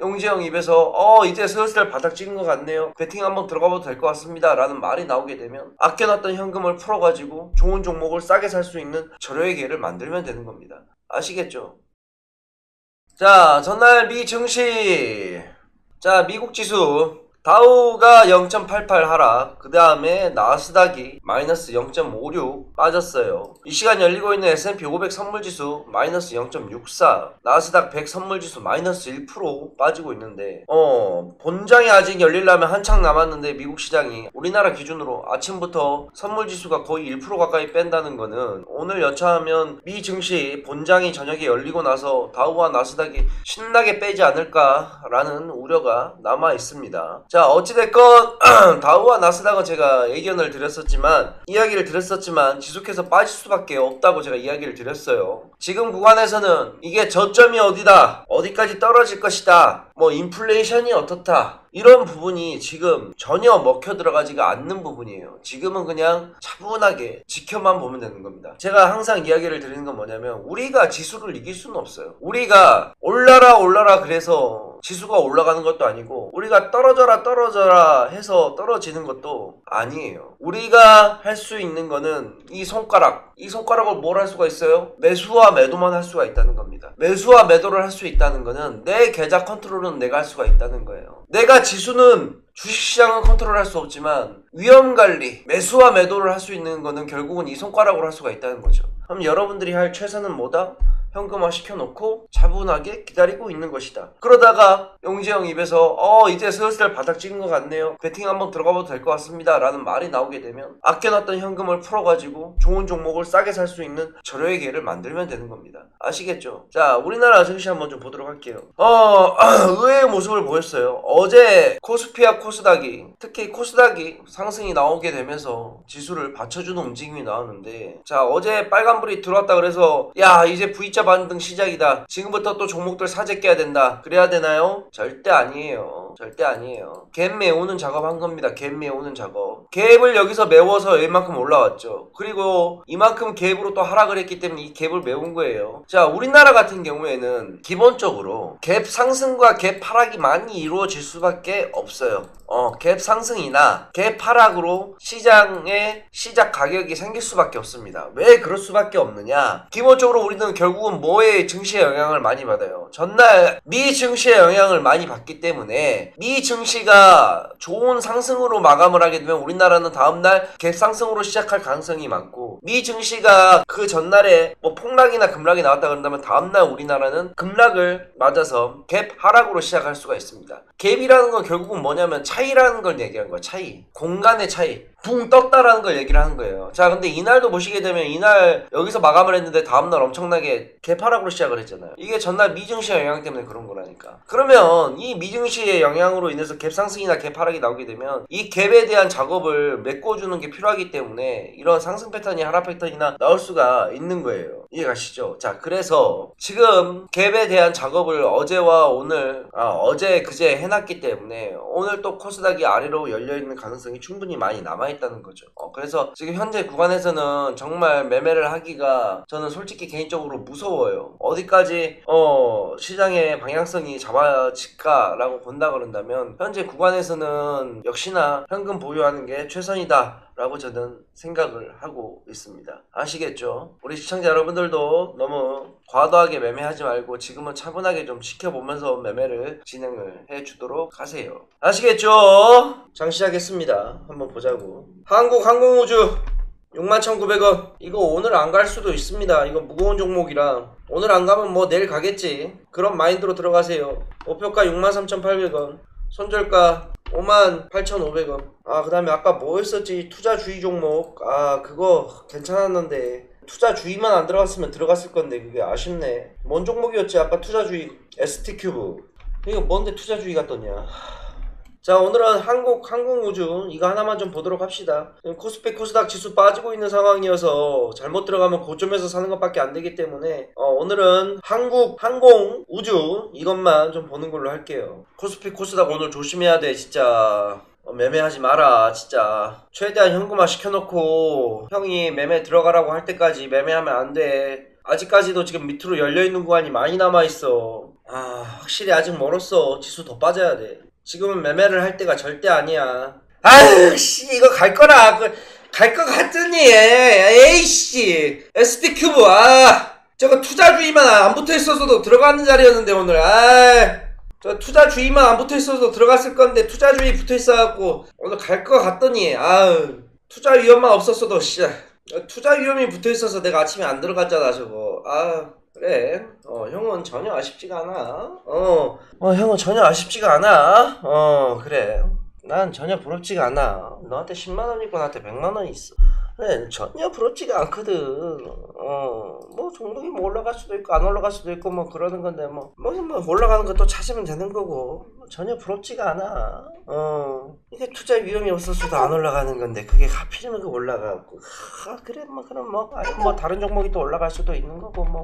용지형 입에서 어 이제 슬슬 바닥 찍은 것 같네요. 베팅 한번 들어가봐도 될 것 같습니다. 라는 말이 나오게 되면 아껴놨던 현금을 풀어가지고 좋은 종목을 싸게 살 수 있는 절호의 기회를 만들면 되는 겁니다. 아시겠죠? 자 전날 미 증시. 자 미국 지수 다우가 0.88 하락, 그 다음에 나스닥이 마이너스 0.56 빠졌어요. 이 시간 열리고 있는 S&P 500 선물지수 마이너스 0.64, 나스닥 100 선물지수 마이너스 1% 빠지고 있는데, 어, 본장이 아직 열리려면 한창 남았는데 미국 시장이 우리나라 기준으로 아침부터 선물지수가 거의 1% 가까이 뺀다는 거는 오늘 여차하면 미 증시 본장이 저녁에 열리고 나서 다우와 나스닥이 신나게 빼지 않을까라는 우려가 남아 있습니다. 자, 어찌됐건, 다우와 나스닥은 제가 의견을 드렸었지만, 이야기를 드렸었지만, 지속해서 빠질 수밖에 없다고 제가 이야기를 드렸어요. 지금 구간에서는 이게 저점이 어디다, 어디까지 떨어질 것이다, 뭐, 인플레이션이 어떻다, 이런 부분이 지금 전혀 먹혀 들어가지가 않는 부분이에요. 지금은 그냥 차분하게 지켜만 보면 되는 겁니다. 제가 항상 이야기를 드리는 건 뭐냐면 우리가 지수를 이길 수는 없어요. 우리가 올라라 올라라 그래서 지수가 올라가는 것도 아니고 우리가 떨어져라 떨어져라 해서 떨어지는 것도 아니에요. 우리가 할 수 있는 거는 이 손가락 이 손가락을 뭘 할 수가 있어요? 매수와 매도만 할 수가 있다는 겁니다. 매수와 매도를 할 수 있다는 거는 내 계좌 컨트롤은 내가 할 수가 있다는 거예요. 내가 지수는 주식시장은 컨트롤할 수 없지만 위험 관리, 매수와 매도를 할 수 있는 거는 결국은 이 손가락으로 할 수가 있다는 거죠. 그럼 여러분들이 할 최선은 뭐다? 현금화 시켜놓고 차분하게 기다리고 있는 것이다. 그러다가 용재형 입에서 어 이제 슬슬 바닥 찍은 것 같네요. 베팅 한번 들어가봐도 될 것 같습니다. 라는 말이 나오게 되면 아껴놨던 현금을 풀어가지고 좋은 종목을 싸게 살 수 있는 절호의 기회를 만들면 되는 겁니다. 아시겠죠? 자 우리나라 증시 한번 좀 보도록 할게요. 어 의외의 모습을 보였어요. 어제 코스피와 코스닥이 특히 코스닥이 상승이 나오게 되면서 지수를 받쳐주는 움직임이 나오는데 자 어제 빨간불이 들어왔다 그래서 야 이제 V자 반등 시작이다. 지금부터 또 종목들 사재 깨야 된다. 그래야 되나요? 절대 아니에요. 절대 아니에요. 갭 메우는 작업 한 겁니다. 갭 메우는 작업. 갭을 여기서 메워서 이만큼 올라왔죠. 그리고 이만큼 갭으로 또 하락을 했기 때문에 이 갭을 메운 거예요. 자, 우리나라 같은 경우에는 기본적으로 갭 상승과 갭 하락이 많이 이루어질 수밖에 없어요. 어, 갭 상승이나 갭 하락으로 시장의 시작 가격이 생길 수밖에 없습니다. 왜 그럴 수밖에 없느냐? 기본적으로 우리는 결국은 뭐에 증시에 영향을 많이 받아요. 전날 미 증시에 영향을 많이 받기 때문에 미 증시가 좋은 상승으로 마감을 하게 되면 우리나라는 다음날 갭 상승으로 시작할 가능성이 많고 미 증시가 그 전날에 뭐 폭락이나 급락이 나왔다 그런다면 다음날 우리나라는 급락을 맞아서 갭 하락으로 시작할 수가 있습니다. 갭이라는 건 결국은 뭐냐면 차이라는 걸 얘기하는 거야. 차이. 공간의 차이. 붕 떴다라는 걸 얘기를 하는 거예요. 자, 근데 이날도 보시게 되면 이날 여기서 마감을 했는데 다음날 엄청나게 개파락으로 시작을 했잖아요. 이게 전날 미증시의 영향 때문에 그런 거라니까. 그러면 이 미증시의 영향으로 인해서 갭 상승이나 갭 하락이 나오게 되면 이 갭에 대한 작업을 메꿔주는 게 필요하기 때문에 이런 상승 패턴이 하락 패턴이나 나올 수가 있는 거예요. 이해가시죠? 자, 그래서 지금 갭에 대한 작업을 어제와 오늘, 아, 어제 그제 해놨기 때문에 오늘 또 코스닥이 아래로 열려있는 가능성이 충분히 많이 남아있다는 거죠. 어, 그래서 지금 현재 구간에서는 정말 매매를 하기가 저는 솔직히 개인적으로 무서워요. 어디까지, 어, 시장의 방향성이 잡아질까라고 본다 그런다면 현재 구간에서는 역시나 현금 보유하는 게 최선이다. 라고 저는 생각을 하고 있습니다. 아시겠죠? 우리 시청자 여러분들도 너무 과도하게 매매하지 말고 지금은 차분하게 좀 지켜보면서 매매를 진행을 해 주도록 하세요. 아시겠죠? 장 시작했습니다. 한번 보자고. 한국항공우주 61,900원. 이거 오늘 안 갈 수도 있습니다. 이거 무거운 종목이라. 오늘 안 가면 뭐 내일 가겠지. 그런 마인드로 들어가세요. 목표가 63,800원. 손절가 58,500원. 아, 그 다음에 아까 뭐 했었지? 투자 주의 종목. 아, 그거 괜찮았는데. 투자 주의만 안 들어갔으면 들어갔을 건데, 그게 아쉽네. 뭔 종목이었지? 아까 투자 주의. ST큐브. 이거 뭔데 투자 주의가 떴냐. 자 오늘은 한국 항공우주 이거 하나만 좀 보도록 합시다 코스피 코스닥 지수 빠지고 있는 상황이어서 잘못 들어가면 고점에서 사는 것밖에 안 되기 때문에 어, 오늘은 한국 항공우주 이것만 좀 보는 걸로 할게요 코스피 코스닥 오늘 조심해야 돼 진짜 어, 매매하지 마라 진짜 최대한 현금화 시켜놓고 형이 매매 들어가라고 할 때까지 매매하면 안돼 아직까지도 지금 밑으로 열려있는 구간이 많이 남아있어. 아, 확실히 아직 멀었어. 지수 더 빠져야 돼. 지금은 매매를 할 때가 절대 아니야. 아유, 씨, 이거 갈 거라. 그, 갈것 같더니, 에이씨. SD 큐브, 아. 저거 투자주의만 안 붙어 있어서도 들어가는 자리였는데, 오늘. 아. 저 투자주의만 안 붙어 있어서 들어갔을 건데, 투자주의 붙어 있어갖고, 오늘 갈것 같더니, 아유. 투자 위험만 없었어도, 씨. 투자 위험이 붙어 있어서 내가 아침에 안 들어갔잖아, 저거. 아. 그래. 어, 형은 전혀 아쉽지가 않아. 어. 어, 형은 전혀 아쉽지가 않아. 어, 그래. 난 전혀 부럽지가 않아. 너한테 10만 원 있고 나한테 100만 원 있어. 그래, 전혀 부럽지가 않거든. 어, 뭐, 종목이 뭐 올라갈 수도 있고, 안 올라갈 수도 있고, 뭐, 그러는 건데, 뭐, 뭐, 뭐 올라가는 거또 찾으면 되는 거고. 전혀 부럽지가 않아. 어, 이게 투자 위험이 없었어도 안 올라가는 건데, 그게 하필이면 그 올라가고. 아, 그래, 뭐, 그럼 뭐, 아니, 뭐, 다른 종목이 또 올라갈 수도 있는 거고, 뭐.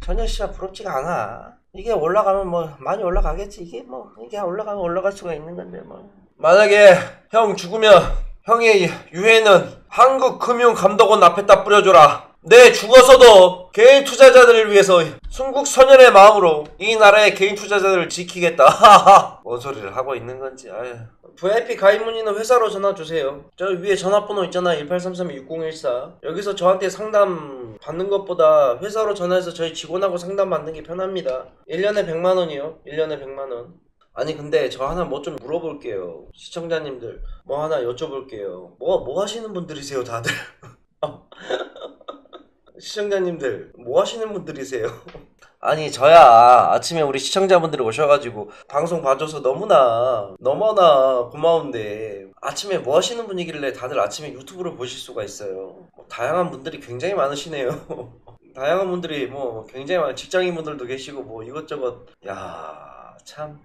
전혀 씨가 부럽지가 않아. 이게 올라가면 뭐 많이 올라가겠지. 이게 뭐 이게 올라가면 올라갈 수가 있는 건데 뭐. 만약에 형 죽으면 형의 유해는 한국금융감독원 앞에다 뿌려줘라. 내 죽어서도 개인 투자자들을 위해서 순국 선열의 마음으로 이 나라의 개인 투자자들을 지키겠다. 뭔 소리를 하고 있는 건지. 아유. VIP 가입 문의는 회사로 전화 주세요. 저 위에 전화번호 있잖아. 1833-6014. 여기서 저한테 상담 받는 것보다 회사로 전화해서 저희 직원하고 상담 받는 게 편합니다. 1년에 100만 원이요. 1년에 100만 원. 아니 근데 저 하나 뭐 좀 물어볼게요. 시청자님들 뭐 하나 여쭤볼게요. 뭐뭐 하시는 분들이세요, 다들? 시청자님들 뭐 하시는 분들이세요? 아니 저야 아침에 우리 시청자분들이 오셔가지고 방송 봐줘서 너무나 너무나 고마운데 아침에 뭐 하시는 분이길래 다들 아침에 유튜브를 보실 수가 있어요 뭐 다양한 분들이 굉장히 많으시네요 다양한 분들이 뭐 굉장히 많은 직장인 분들도 계시고 뭐 이것저것 야 참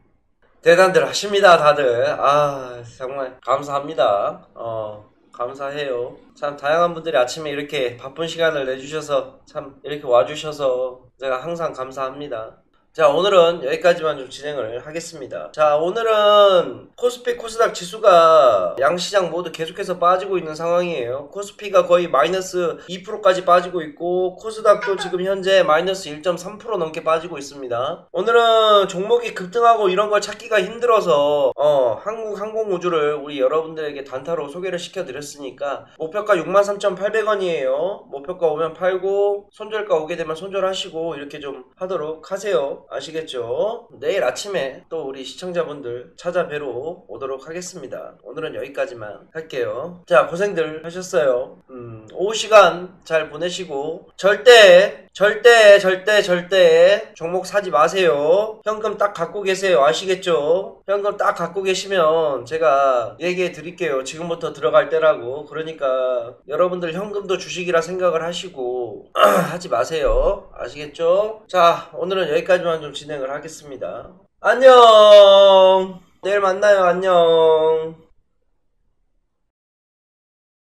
대단들 하십니다 다들 아 정말 감사합니다 어 감사해요. 참 다양한 분들이 아침에 이렇게 바쁜 시간을 내주셔서 참 이렇게 와주셔서 제가 항상 감사합니다. 자 오늘은 여기까지만 좀 진행을 하겠습니다. 자 오늘은 코스피 코스닥 지수가 양시장 모두 계속해서 빠지고 있는 상황이에요. 코스피가 거의 마이너스 2%까지 빠지고 있고 코스닥도 지금 현재 마이너스 1.3% 넘게 빠지고 있습니다. 오늘은 종목이 급등하고 이런 걸 찾기가 힘들어서 어 한국 항공우주를 우리 여러분들에게 단타로 소개를 시켜드렸으니까 목표가 63,800원이에요. 목표가 오면 팔고 손절가 오게 되면 손절하시고 이렇게 좀 하도록 하세 요 아시겠죠? 내일 아침에 또 우리 시청자분들 찾아뵈러 오도록 하겠습니다. 오늘은 여기까지만 할게요. 자, 고생들 하셨어요. 음, 오후 시간 잘 보내시고 절대 절대 절대 절대 종목 사지 마세요. 현금 딱 갖고 계세요. 아시겠죠? 현금 딱 갖고 계시면 제가 얘기해 드릴게요. 지금부터 들어갈 때라고. 그러니까 여러분들 현금도 주식이라 생각을 하시고 하지 마세요. 아시겠죠? 자, 오늘은 여기까지만 좀 진행을 하겠습니다. 안녕! 내일 만나요. 안녕.